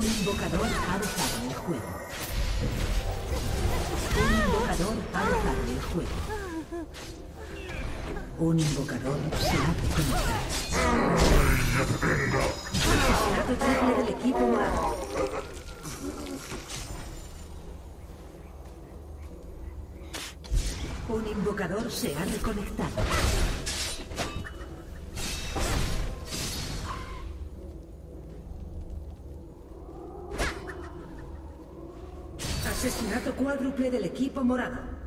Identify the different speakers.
Speaker 1: invocador ha dejado el juego. Un invocador ha dejado el juego. Un invocador se ha desconectado. Asesinato triple del equipo morado. Un invocador se ha reconectado. Asesinato cuádruple del equipo morado.